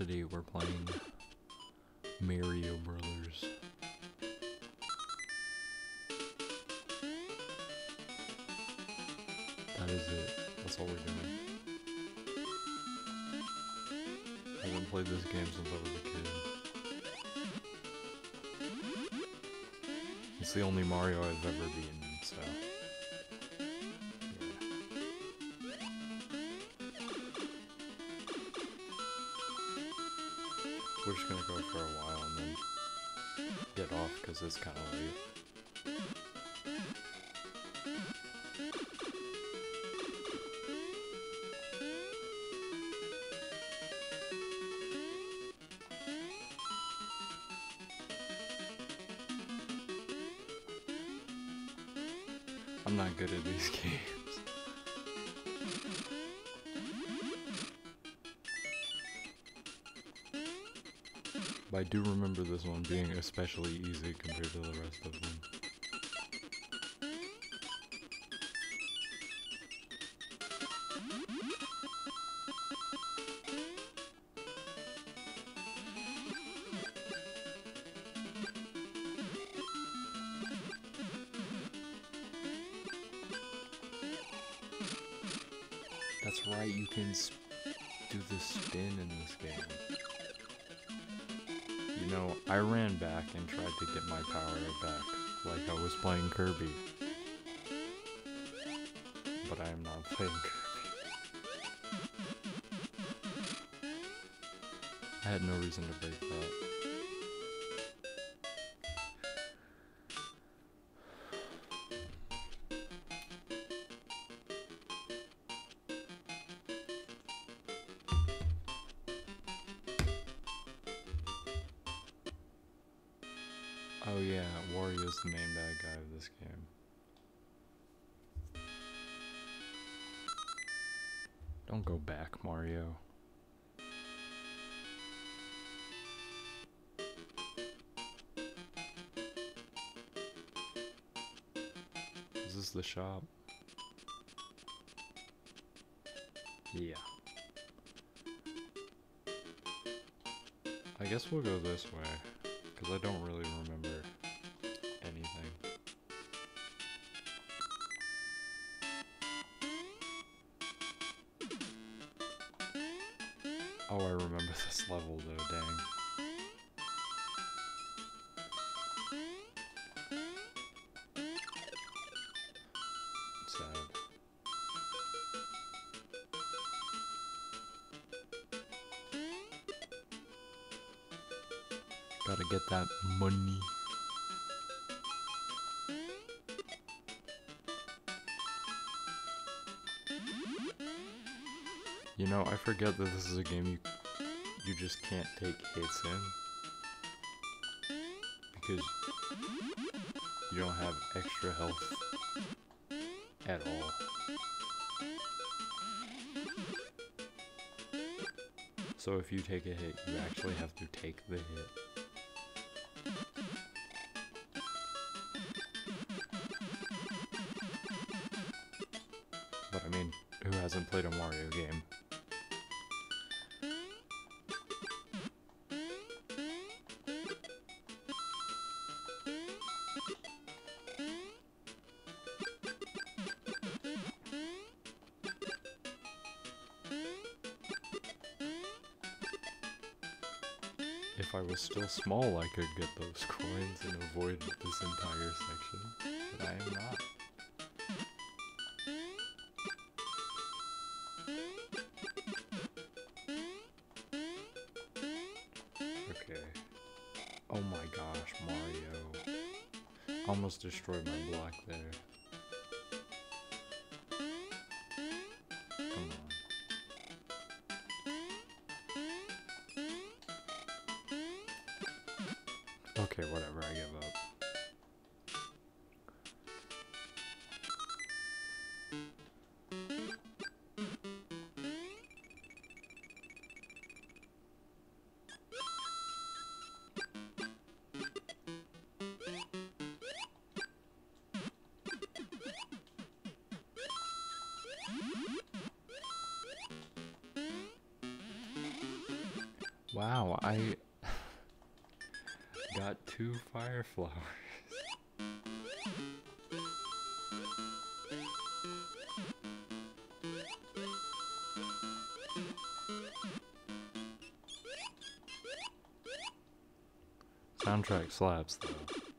Today we're playing Mario Brothers. That is it. That's all we're doing. I haven't played this game since I was a kid. It's the only Mario I've ever beaten, because it's kind of late. I'm not good at these games. I do remember this one being especially easy compared to the rest of them. That's right, you can do the spin in this game. Know, I ran back and tried to get my power back, like I was playing Kirby. But I am not playing Kirby. I had no reason to break that. Don't go back, Mario. Is this the shop? Yeah. I guess we'll go this way. Because I don't really remember Sad. Gotta get that money. You know, I forget that this is a game you you just can't take hits in because you don't have extra health at all. So if you take a hit, you actually have to take the hit. But I mean, who hasn't played a Mario game? Small, I could get those coins and avoid this entire section. But I am not. Okay. Oh my gosh, Mario. Almost destroyed my block there. Okay, whatever, I give up. Wow, I two fire flowers. Soundtrack slaps though.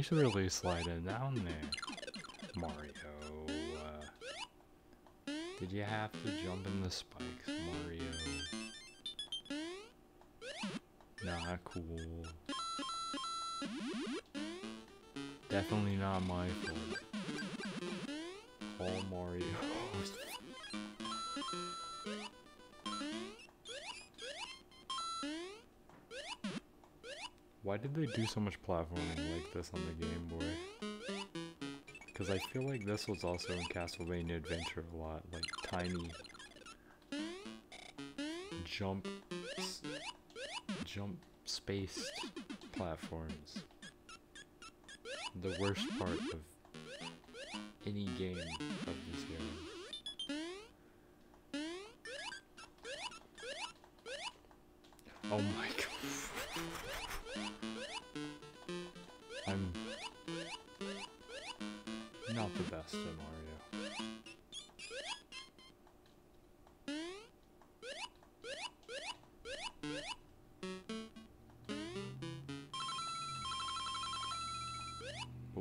He should really slide it down there. Mario. Uh, did you have to jump in the spikes, Mario? Not cool. Definitely not my fault. All Mario. Why did they do so much platforming like this on the Game Boy? Because I feel like this was also in Castlevania Adventure a lot, like tiny jump, jump spaced platforms. The worst part of any game of this era. Oh my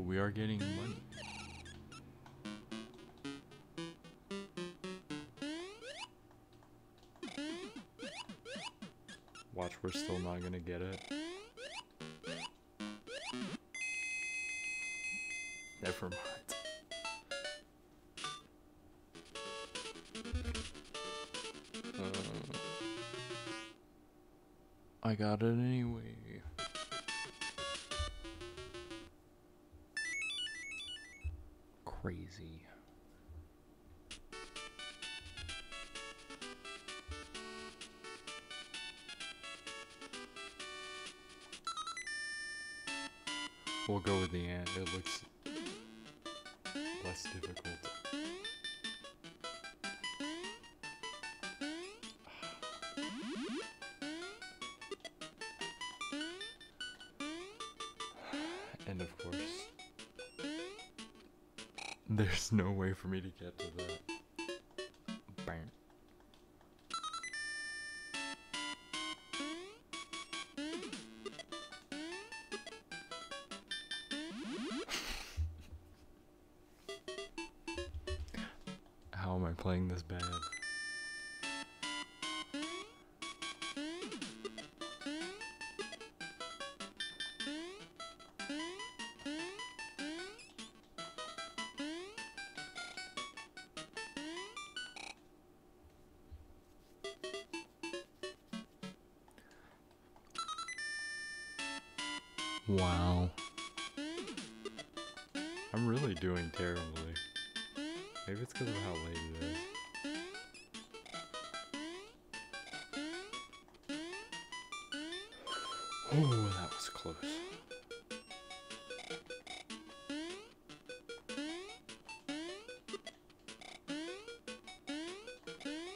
we are getting money. Watch, we're still not gonna get it. Never mind. Uh, I got it anyway. We'll go with the ant. It looks less difficult. And of course, there's no way for me to get to that. How am I playing this bad?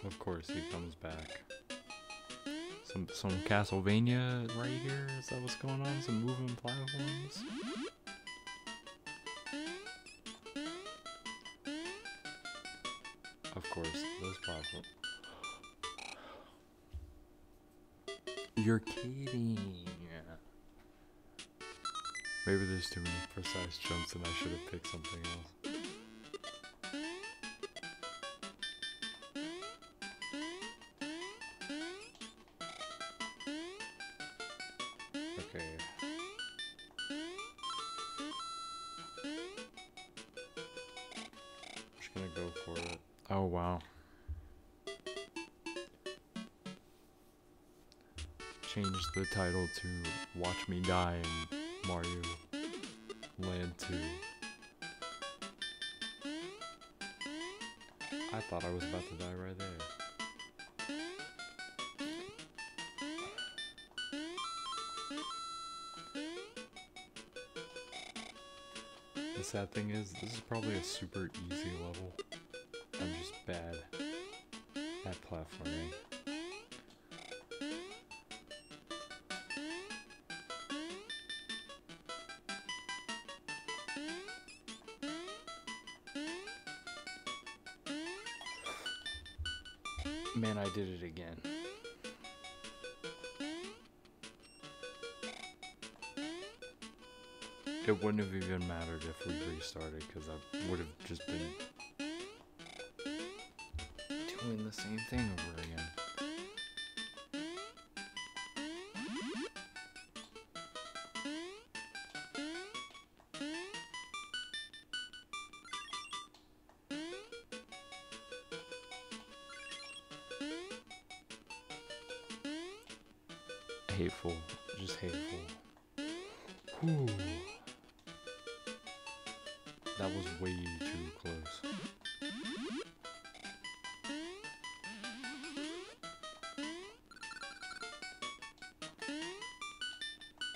Of course, he comes back. Some some Castlevania right here. Is that what's going on? Some moving platforms. Of course, those platforms. You're kidding. Maybe there's too many precise jumps and I should have picked something else. Just gonna go for it. Oh wow. Change the title to Watch Me Die in Mario Land 2. I thought I was about to die right there. Sad thing is, this is probably a super easy level. I'm just bad at platforming. Man, I did it again. It wouldn't have even mattered if we restarted because I would have just been doing the same thing over again. That was way too close.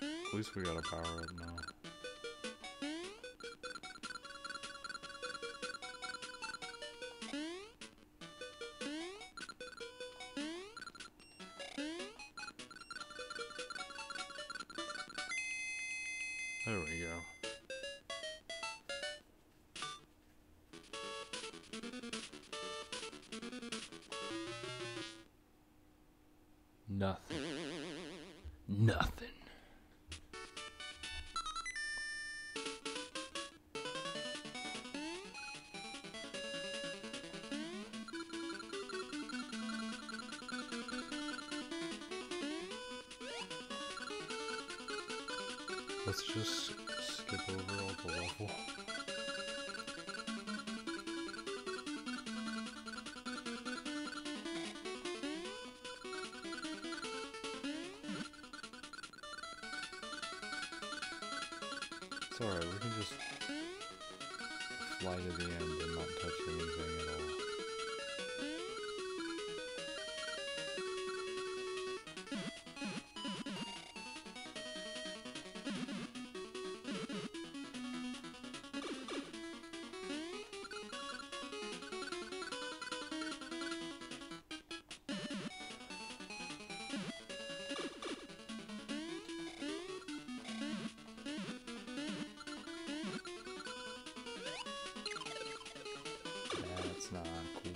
At least we got a power up now. Let's just skip over all the level. That's not cool.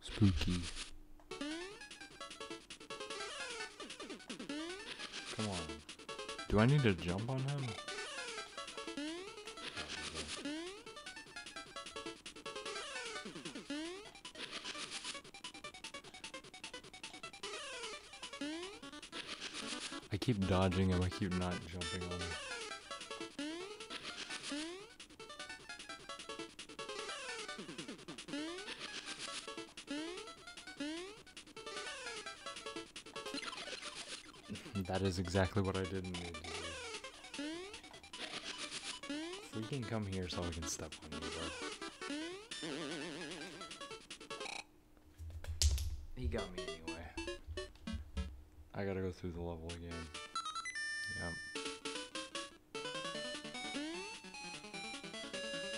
Spooky. Come on. Do I need to jump on him? I keep dodging him, I keep not jumping on him. That is exactly what I didn't need to do. Freaking come here so I can step on you, bro. He got me anyway. I gotta go through the level again. Yep.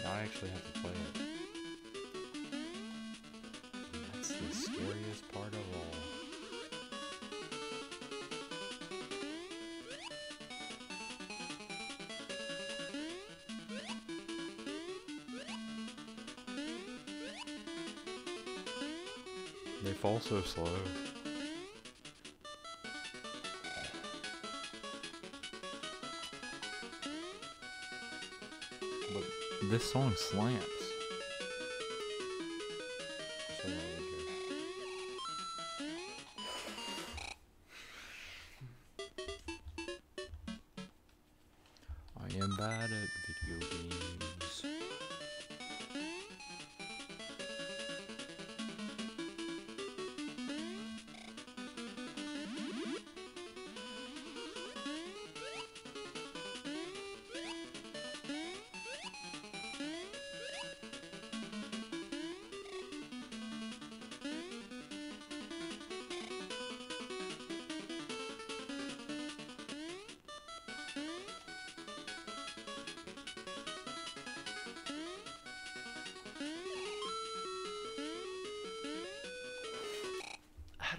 Now I actually have to play it. Fall so slow. But this song here. I am bad at video games.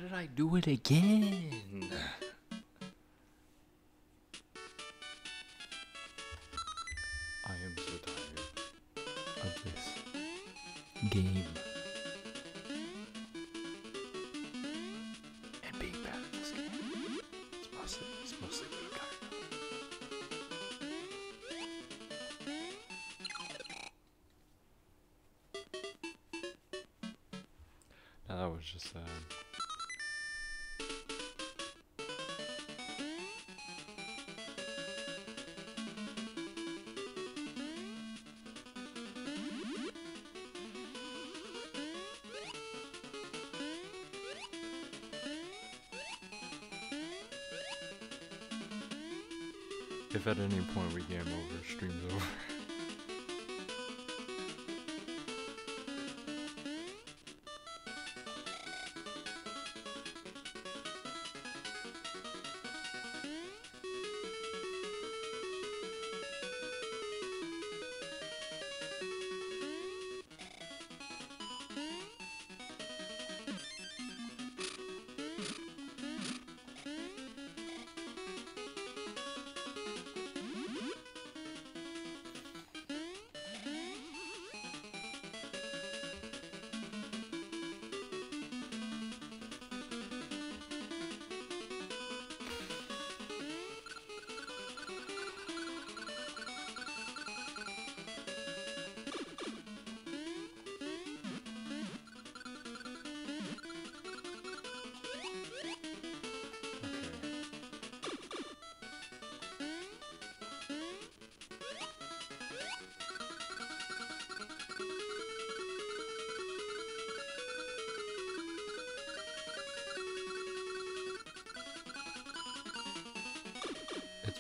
Did I do it again? If at any point we game over, stream's over.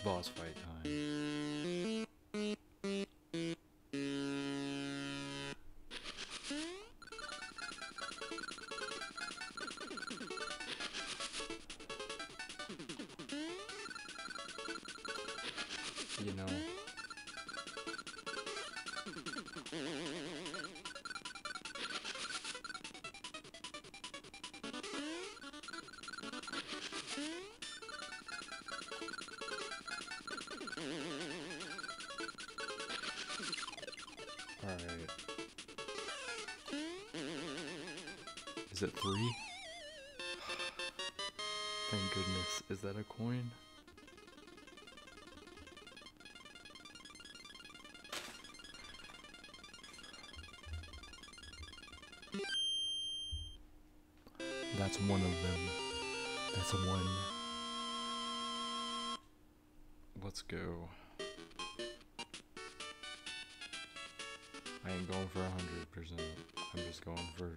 boss fight time. You know. Is it three? Thank goodness. Is that a coin? That's one of them. That's one. Let's go. I ain't going for a hundred percent. I'm just going for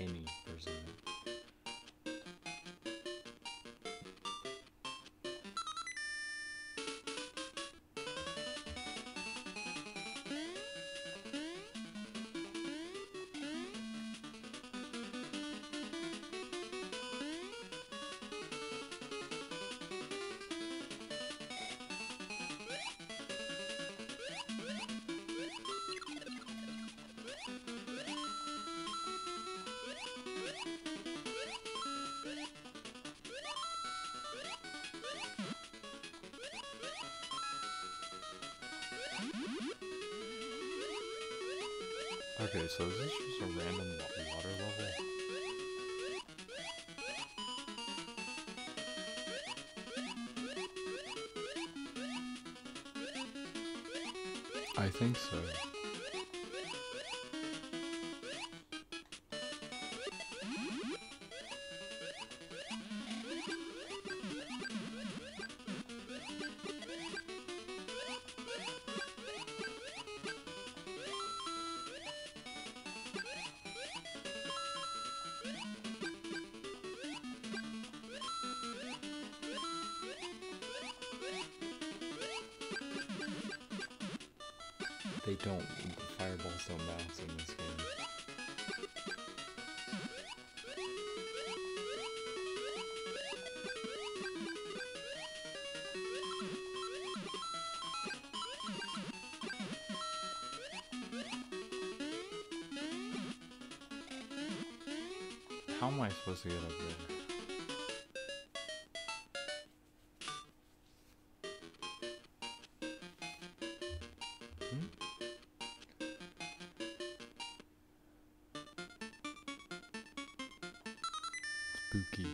any percent. Okay, so is this just a random water level? I think so. They don't. Fireballs don't bounce in this game. Spooky.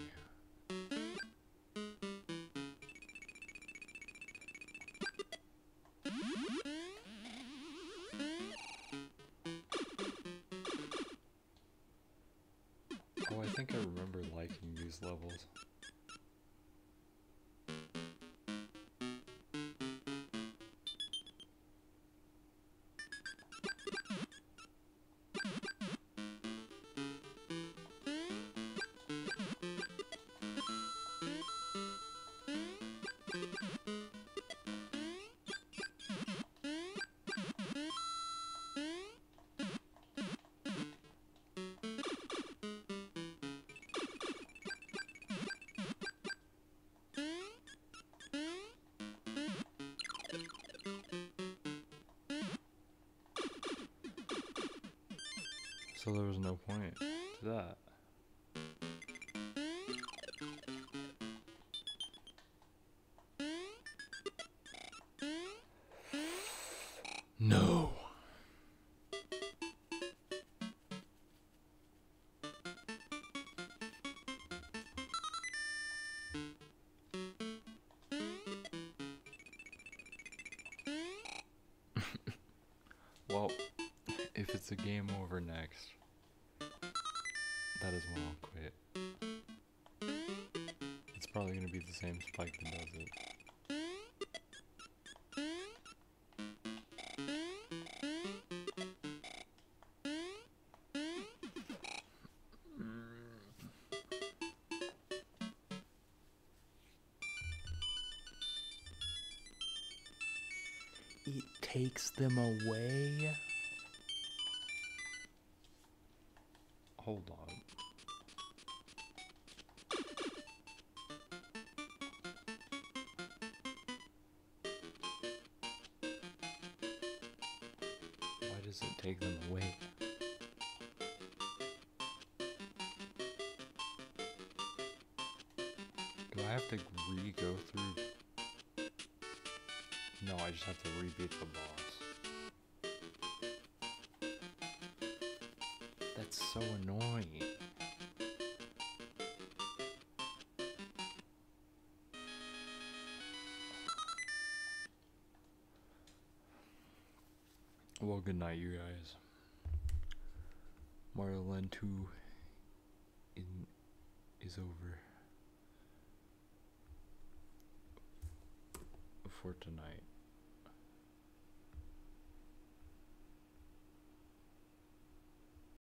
So there was no point to that. That is when I'll quit. It's probably gonna be the same spike that does it. I have to re-go through? No, I just have to rebeat the boss. That's so annoying. Well, good night, you guys. Mario Land 2 in, is over for tonight.